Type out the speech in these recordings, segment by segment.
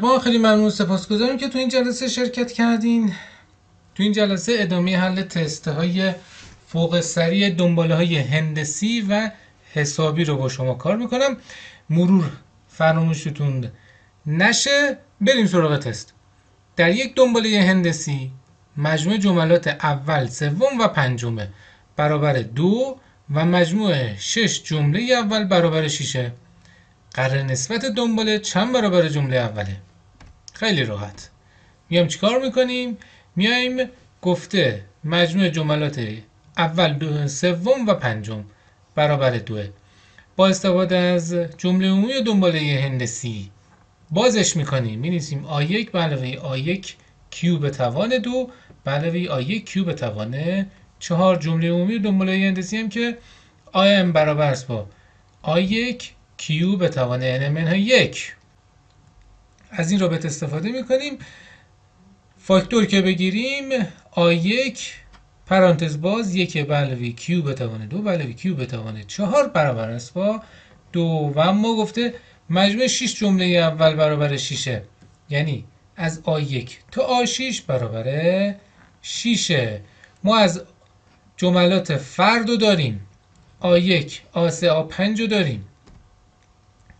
ما خیلی ممنون سپاسگزاریم که تو این جلسه شرکت کردین. تو این جلسه ادامه حل تست های فوق سری دنباله های هندسی و حسابی رو با شما کار می‌کنم. مرور فراموشتون نشه بریم سراغ تست. در یک دنباله هندسی مجموع جملات اول سوم و پنجمه برابر دو و مجموع شش جمله اول برابر شیشه. قرار نسبت دنباله چند برابر جمله اوله؟ خیلی راحت. میام چیکار می‌کنیم؟ میایم گفته مجموع جملات اول دو سوم و پنجم برابر دوه با استفاده از جمله عمومی دنباله هندسی بازش می‌کنیم. می‌نویسیم آ1 به علاوه آ1 کیو به توان دو به علاوه آ1 کیو به توان چهار. جمله عمومی دنباله هندسی هم که آم برابر است با آ1 q به توان n منهای یک. از این رابطه استفاده می‌کنیم. فاکتور که بگیریم آ1 پرانتز باز یک علاوه q به توان دو علاوه q به توان چهار برابر است با دو. و اما گفته مجموع 6 جمله اول برابر 6 یعنی از آ1 تا آ6 برابر 6 ما از جملات فرد رو داریم. آ1 آ3 آ5 رو داریم.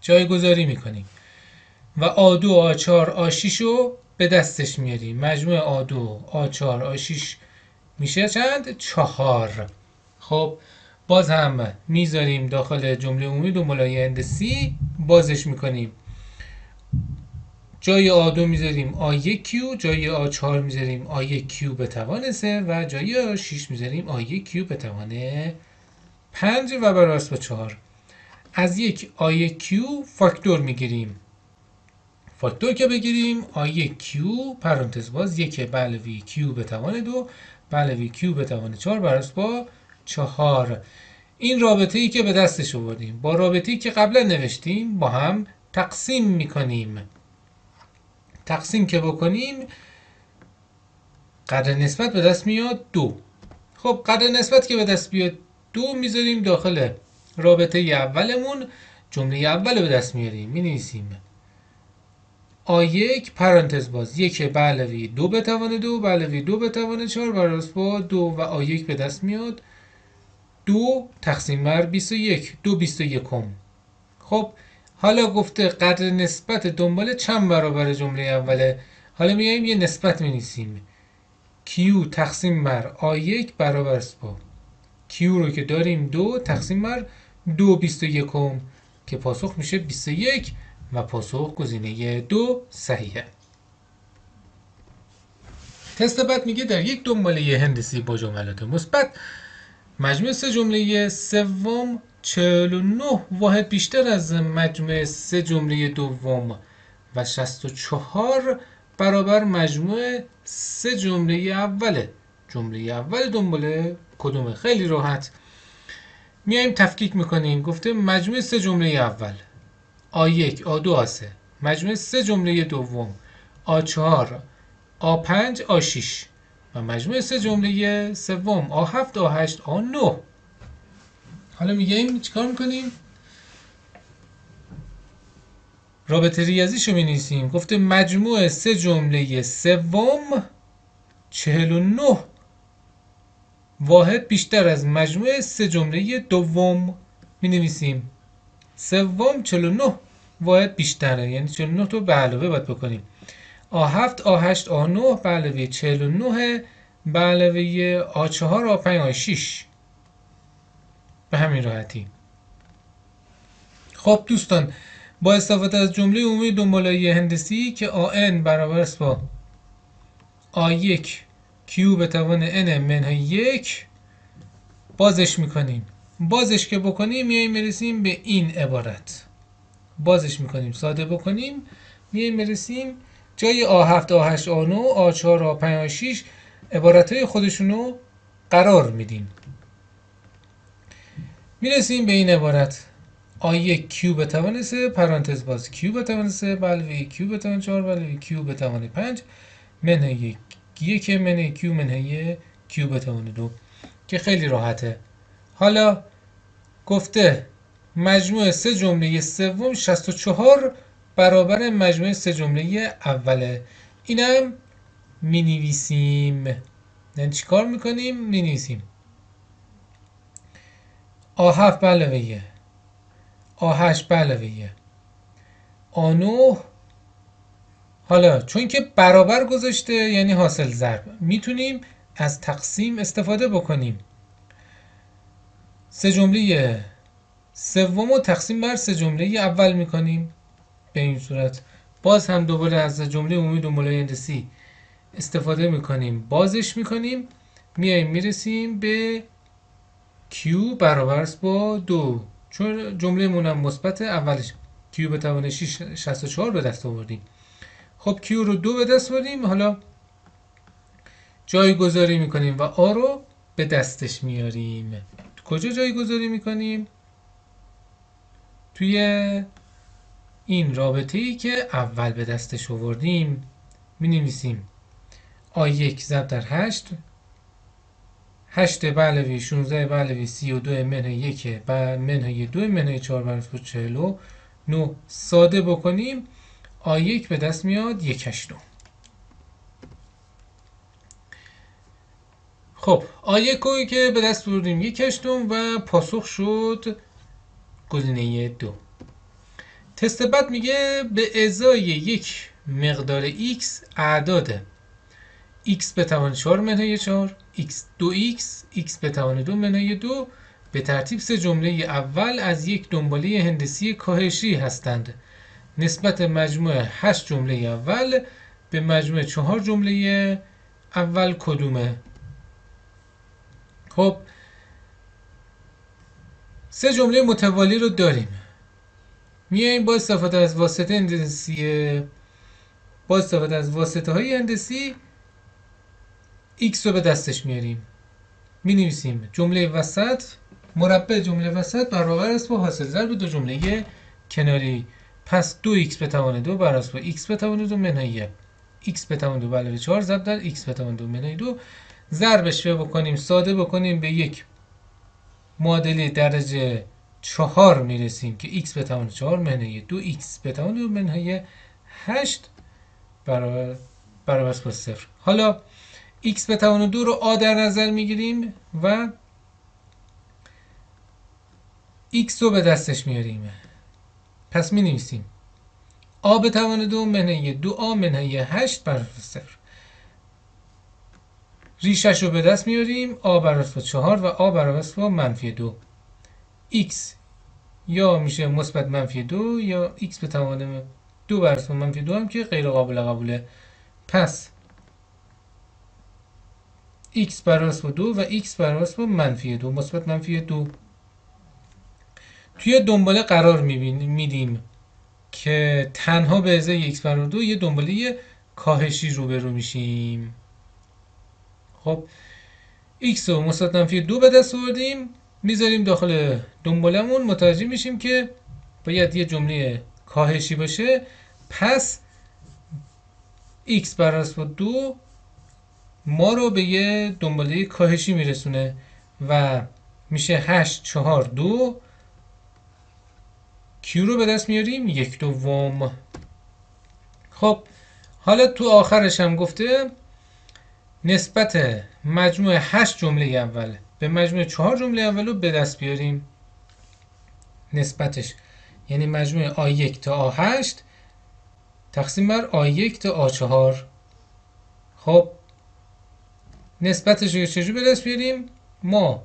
جایگذاری می‌کنیم. و آ2 آ4 آ6 رو به دستش میاریم مجموع آ2 آ4 آ6 میشه چند؟ چهار. خب باز هم می‌ذاریم داخل جمله عمومی دنبالای هندسی بازش می‌کنیم. جای آ2 می‌ذاریم آ1 q جای آ4 می‌ذاریم آ1 q به توان 3 و جای آ6 می‌ذاریم آ1 q به توان 5 و برابر با 4 از یک آ1 q فاکتور می‌گیریم. فاکتور که بگیریم آ1 q پرانتز باز یک علاوه q به توان دو علاوه q به توان چهار برس با چهار. این رابطه ای که به دستش آوردیم با رابطه ای که قبلا نوشتیم با هم تقسیم می‌کنیم. تقسیم که بکنیم قدر نسبت به دست میاد دو. خب قدر نسبت که به دست بیاد دو می‌ذاریم داخل رابطه اولمون جمله اول به دست میاریم می نویسیم آ یک پرانتز باز. یک به علاوه دو به توان دو به علاوه دو به توان چهار برابر با دو و آ یک به دست میاد. دو تقسیم بر 21 دو بیست و یکم خب حالا گفته قدر نسبت دنبال چند برابر جمله اوله؟ حالا میایم یه نسبت می نیسیم کیو تقسیم بر آ یک برابر است با؟ کیو رو که داریم دو تقسیم بر دو بیست و یکم که پاسخ میشه 21 و پاسخ گزینه دو صحیحه. تست بعد میگه در یک دنباله هندسی با جملات مثبت مجموع سه جمله سوم 49 واحد بیشتر از مجموع سه جمله دوم و 64 برابر مجموع سه جمله اوله جمله اول دنباله کدومه؟ خیلی راحت. میایم تفکیک می‌کنیم. گفته مجموع سه جمله اول. آ1 آ2 آ3 مجموع سه. جمله دوم. آ4 آ5 آ6 و مجموع سه جمله سوم. آ7 آ8 آ9 حالا میگیم چیکار می‌کنیم؟ رابطه ریاضیشو می نویسیم گفته مجموع سه جمله سوم 49 واحد بیشتر از مجموع سه جمله دوم می نویسیم سوم 49 واحد بیشتره. یعنی 49 تو به علاوه باید بکنیم. آ7 آ8 آ9 به علاوه 49 به علاوه آ4 آ5 آ6 به همین راحتی. خب دوستان با استفاده از جمله عمومی دنبالایی هندسی که آن برابر است با آ1 Q به توان n منهای یک بازش می‌کنیم. بازش که بکنیم میایم می‌رسیم به این عبارت. بازش می‌کنیم ساده بکنیم میایم می‌رسیم جای A7 A8 A9 A4 A5 A6 عبارت های خودشونو قرار میدیم. می‌رسیم به این عبارت. A1 Q به توان 3 پرانتز باز Q به توان 3 بلوی Q به توان 4 بلوی Q به توان 5 منه یک یک منه کیو منه کیو به توان دو که خیلی راحته. حالا گفته مجموع سه جمله سوم 64 برابر مجموع سه جمله اوله. اینم می نویسیم یعنی چیکار می‌کنیم؟ می نویسیم آ هفت به علاوه یه آ هشت به علاوه یه آ نه حالا چون که برابر گذاشته یعنی حاصل ضرب. می‌تونیم از تقسیم استفاده بکنیم. سه جمله سوم رو تقسیم بر سه جمله اول می‌کنیم. به این صورت باز هم دوباره از جمله عمومی دنباله هندسی استفاده می‌کنیم. بازش می‌کنیم. میایم می‌رسیم به Q برابر با دو. چون جمله مونم مثبت اولش Q به توان 64 به دست آوردیم. خب Q رو دو به دست آوردیم. حالا جایگذاری می‌کنیم و آ رو به دستش میاریم کجا جایگذاری می‌کنیم؟ توی این رابطه ای که اول به دستش آوردیم می نویسیم آ یک ضرب در هشت. هشت به علاوه 16 به علاوه 32 منه یک و منه دو منه چهار برابر چهلو نو ساده بکنیم. آ یک به دست میاد یک هشتم خب آیکوی که به دست بردیم یک هشتم و پاسخ شد گزینه دو. تست بعد میگه به ازای یک مقدار x اعداد x به توان 4 منهای 4 x 2x x به توان 2 منهای 2 به ترتیب سه جمله اول از یک دنباله هندسی کاهشی هستند. نسبت مجموع 8 جمله اول به مجموع 4 جمله اول کدومه؟ خب سه جمله متوالی رو داریم. میایم با استفاده از واسطه هندسی با استفاده از واسطه های هندسی x رو به دستش میاریم. می نویسیم جمله وسط مربع جمله وسط برابر است با حاصل ضرب دو جمله کناری. پس دو x به توان دو برابر است با x به توان دو منهای x به توان دو به علاوه 4 ضرب در x به توان دو منهای دو. ضربش بکنیم ساده بکنیم به یک معادله درجه چهار می‌رسیم که x به توان چهار منهای دو x به توان دو منهای هشت برابر برابر با صفر. حالا x به توان دو رو آ در نظر می‌گیریم و x رو به دستش میاریم پس می نویسیم آ به توان دو منهای دو آ منهای هشت برابر صفر. ریشش رو به دست میاریم آ برابر با چهار و آ برابر با منفی دو. X یا میشه مثبت منفی دو یا x به توان دو برابر با منفی دو هم که غیر قابل قبوله. پس x برابر با دو و x برابر با منفی دو مثبت منفی دو. توی دنباله قرار میدیم که تنها به ازای x برابر دو یه دنباله کاهشی روبرو میشیم. خب x رو مثبت منفی دو به دست آوردیم می‌ذاریم داخل دنبالمون متوجه میشیم که باید یه جمله کاهشی باشه. پس x برابر با دو ما رو به یه دنباله کاهشی میرسونه و میشه 8 4 2 Q رو به دست میاریم یک دوم. خب حالا تو آخرش هم گفته نسبت مجموع 8 جمله اول به مجموع 4 جمله اول رو به دست بیاریم. نسبتش یعنی مجموع A1 تا A8 تقسیم بر A1 تا A4 خب نسبتش رو چجور به دست بیاریم؟ ما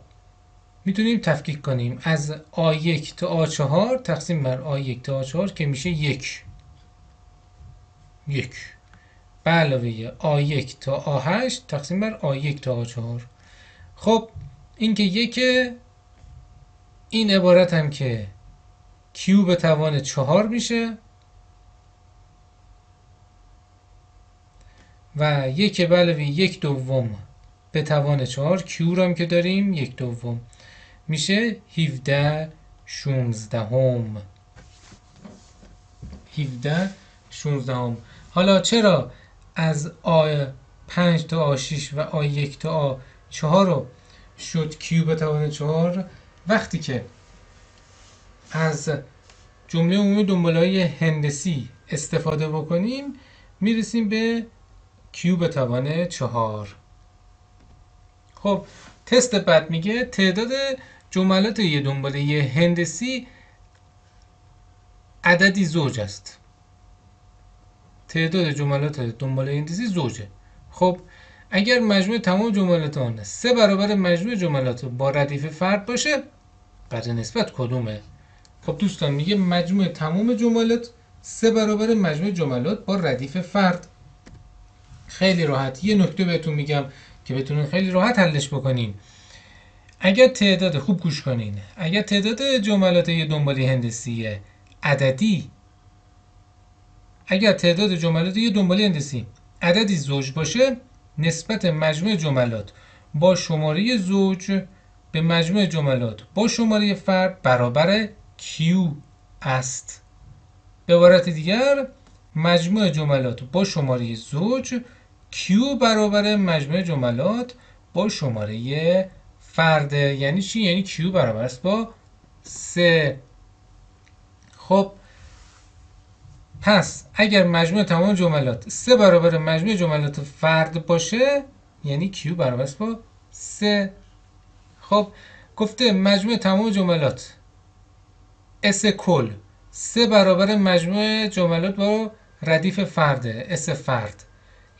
می‌تونیم تفکیک کنیم. از A1 تا A4 تقسیم بر A1 تا A4 که میشه یک. یک. به علاوه A1 تا A8 تقسیم بر A1 تا A4 خب این که یک این عبارت هم که Q به توان 4 میشه و یک به علاوه یک دوم به توان 4 Q رو هم که داریم یک دوم میشه 17 16 هم 17 16 هم حالا چرا از آ 5 تا آ 6 و آ 1 تا آ 4 رو شد کیو به توان 4 وقتی که از جمله عمومی دنباله های هندسی استفاده بکنیم می‌رسیم به کیو به توان چهار. خب تست بعد میگه تعداد جملات یه دنباله هندسی عددی زوج است. تعداد جملات دنباله هندسی زوجه. خب اگر مجموع تمام جملات آن سه برابر مجموع جملات با ردیف فرد باشه قدر نسبت کدومه؟ خب دوستان میگه مجموع تمام جملات سه برابر مجموع جملات با ردیف فرد. خیلی راحت. یه نکته بهتون میگم که بتونین خیلی راحت حلش بکنین. اگر تعداد خوب گوش کنین. اگر تعداد جملات یه دنباله هندسی عددی اگر تعداد جملات یه دنباله هندسی عددی زوج باشه نسبت مجموع جملات. با شماره زوج به مجموع جملات. با شماره فرد برابر Q است. به عبارت دیگر مجموع جملات با شماره زوج Q برابر مجموع جملات با شماره فرد. یعنی چی؟ یعنی Q برابر است با 3 خب پس اگر مجموع تمام جملات سه برابر مجموع جملات فرد باشه یعنی Q برابر؟ است با 3 خب گفته مجموع تمام جملات S کل. سه برابر مجموع جملات با ردیف فرده S فرد.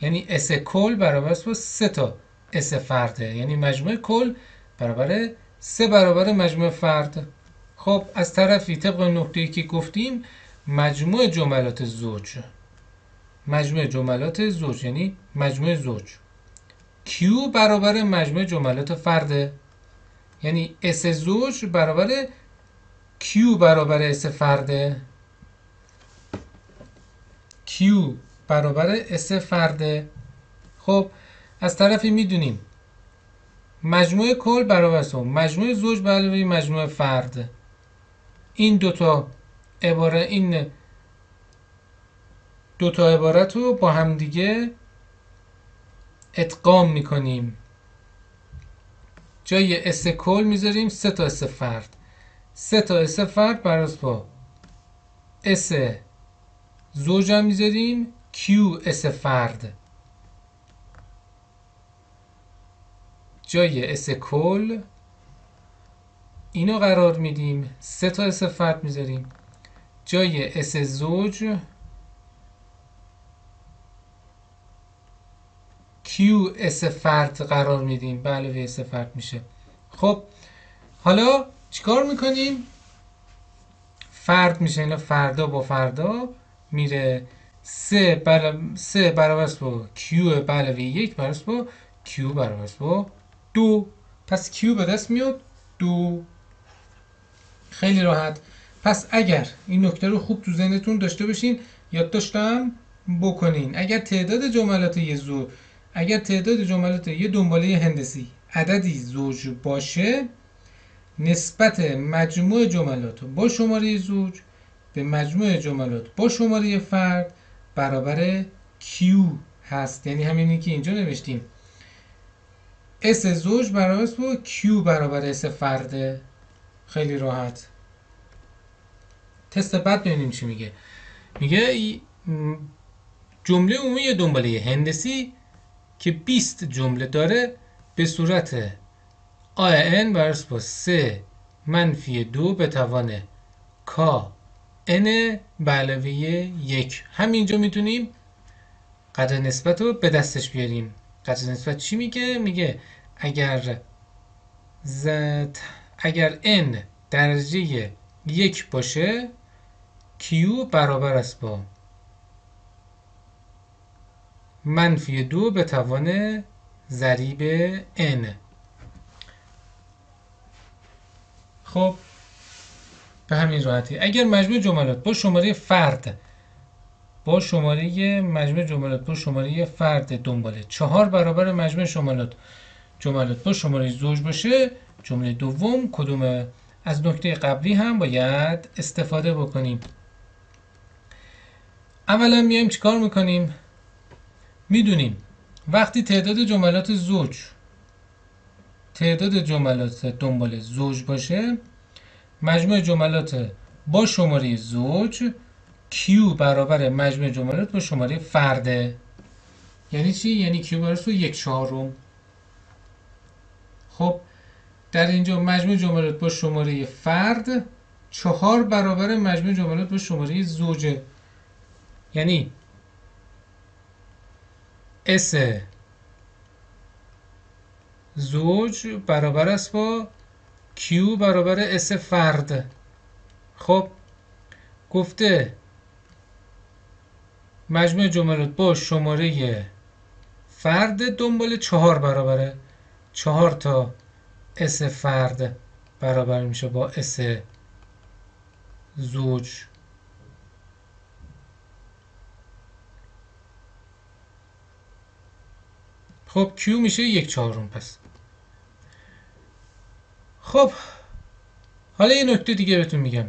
یعنی S کل برابر است با سه تا S فرده. یعنی مجموع کل برابر سه برابر مجموع فرد. خب از طرفی طبق نکته که گفتیم مجموع جملات زوج. مجموع جملات زوج یعنی مجموع زوج. Q برابر مجموع جملات فرده یعنی S زوج برابر Q برابر S فرده Q برابر S فرده خب از طرفی می‌دونیم. مجموع کل برابر است. مجموع زوج برابر مجموع فرد. این دوتا عباره این دوتا عبارت رو با همدیگه ادغام می‌کنیم. جای S کل می‌ذاریم سه تا S فرد. سه تا S فرد براس با S زوج هم می‌ذاریم q S فرد. جای S کل اینو قرار میدیم سه تا S فرد می‌ذاریم. جای S زوج q S فرد قرار میدیم. به علاوه S فرد میشه. خب حالا چیکار می‌کنیم؟ فرد میشه اینا فردا با فردا میره. سه بر سه برابر با q به علاوه یک برابر با q برابر با دو. پس q به دست میاد دو. خیلی راحت. پس اگر این نکته رو خوب تو ذهنتون داشته باشین یادداشتم بکنین. اگر تعداد جملات یه زو اگر تعداد جملات یه دنباله هندسی عددی زوج باشه نسبت مجموع جملات با شماره زوج به مجموع جملات با شماره فرد برابر Q هست. یعنی همینی که اینجا نوشتیم. S زوج برابر با Q برابر S فرده خیلی راحت. تست بعد ببینیم چی میگه. میگه جمله عمومی دنباله هندسی که 20 جمله داره به صورت آن برس با 3 منفی دو به توان کا n به علاوه یک. همینجا می‌تونیم قدر نسبت رو به دستش بیاریم. قدر نسبت چی میگه؟ میگه اگر زد اگر n درجه یک باشه q برابر است با؟ منفی دو به توان ضریب n. خب به همین راحتی. اگر مجموع جملات با شماره فرد با شماره مجموع جملات با شماره فرد دنباله. چهار برابر مجموع جملات جملات با شماره زوج باشه. جمله دوم کدومه از نکته قبلی هم باید استفاده بکنیم. اولا میایم چیکار می‌کنیم؟ می‌دونیم. وقتی تعداد جملات زوج تعداد جملات دنبال زوج باشه مجموع جملات با شماره زوج Q برابر مجموع جملات با شماره فرده. یعنی چی؟ یعنی Q برابر تو یک چهارم. خب در اینجا مجموع جملات با شماره فرد چهار برابر مجموع جملات با شماره زوجه. یعنی اس زوج برابر است با Q برابر اس فرد. خب گفته مجموع جملات با شماره فرد دنبال چهار برابره. چهار تا اس فرد برابر میشه با اس زوج. خب Q میشه؟ یک چهارم. پس. خب حالا یه نکته دیگه بهتون میگم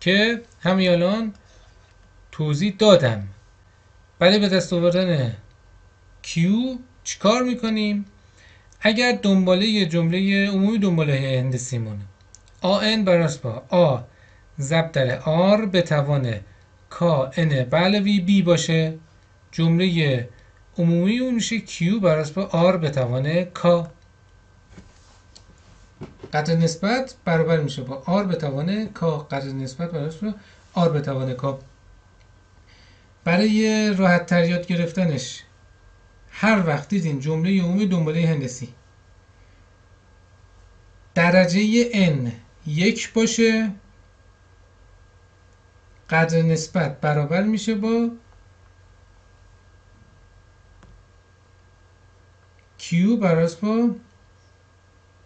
که همین الان توضیح دادم برای به دست آوردن Q چیکار می‌کنیم؟ اگر دنباله یه جمله عمومی دنباله هندسیمونه آن براس با آ ضرب در آر به توان کا ان به علاوه بی باشه. جمله عمومی اون میشه Q براس با آر به توان کا قدر نسبت برابر میشه با آر به توان کا قدر نسبت برابر با آر به توان کا برای راحت تر یاد گرفتنش هر وقت دیدین جمله عمومی دنباله هندسی. درجه n یک باشه قدر نسبت برابر میشه با Q برابر با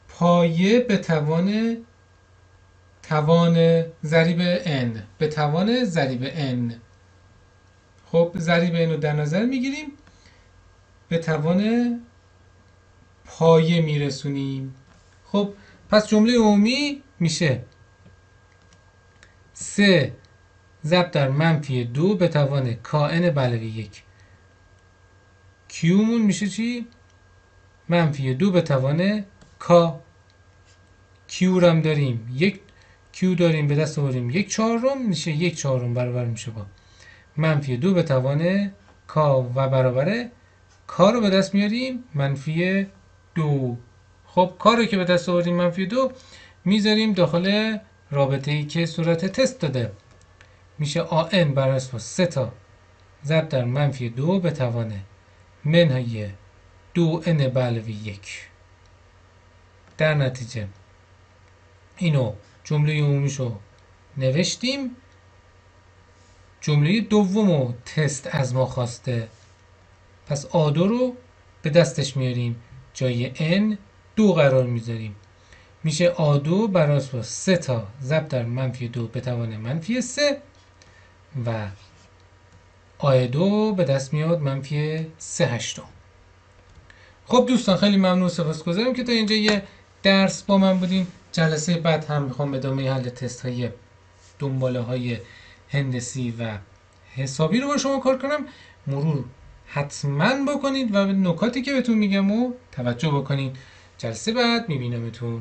پایه به توان توان ضریب n به توان ضریب n. خب ضریب n رو در نظر می‌گیریم. به توان پایه میرسونیم. خب پس جمله عمومی میشه. سه ضرب در منفی دو به توان کائن بلوی یک. کیومون میشه چی؟ منفی دو به توان کا کیو رم داریم. یک کیو داریم به دست آوریم یک چهارم میشه یک چهارم برابر میشه با. منفی دو به توان کا و برابر کا رو به دست میاریم. منفی دو. خب کاری که به دست آوردیم منفی دو می‌ذاریم داخل رابطه ای که صورت تست داده. میشه آن بر اساس 3 تا ضرب در منفی دو به توان منهای دو ان بلوی یک. در نتیجه اینو جمله عمومیشو نوشتیم. جمله دوم تست از ما خواسته. پس آدو رو به دستش میاریم. جای n دو قرار می‌ذاریم. میشه آدو بر اساس 3 تا ضرب در منفی دو به توان منفی 3 و آی دو به دست میاد منفی 3 هشتم. خب دوستان خیلی ممنون سپاسگزارم که تا اینجا یه درس با من بودین. جلسه بعد هم می‌خوام ادامه حل تست های دنباله های هندسی و حسابی رو با شما کار کنم. مرور حتما بکنید و به نکاتی که بهتون میگم و توجه بکنید. جلسه بعد میبینمتون.